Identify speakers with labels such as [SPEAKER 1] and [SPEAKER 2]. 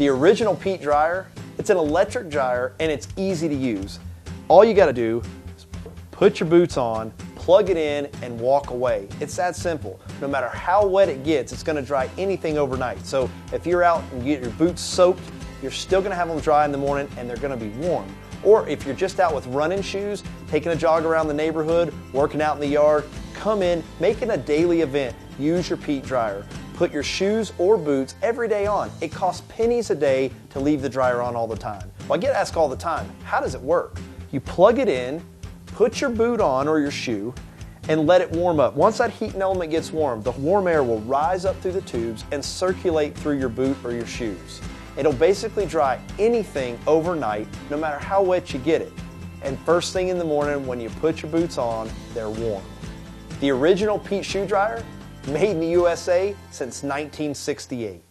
[SPEAKER 1] The original PEET dryer, it's an electric dryer and it's easy to use. All you gotta do is put your boots on, plug it in, and walk away. It's that simple. No matter how wet it gets, it's gonna dry anything overnight. So if you're out and you get your boots soaked, you're still gonna have them dry in the morning and they're gonna be warm. Or if you're just out with running shoes, taking a jog around the neighborhood, working out in the yard, come in, make it a daily event. Use your PEET dryer. Put your shoes or boots every day on. It costs pennies a day to leave the dryer on all the time. Well, I get asked all the time, how does it work? You plug it in, put your boot on or your shoe, and let it warm up. Once that heat element gets warm, the warm air will rise up through the tubes and circulate through your boot or your shoes. It'll basically dry anything overnight, no matter how wet you get it. And first thing in the morning, when you put your boots on, they're warm. The original PEET shoe dryer, made in the USA since 1968.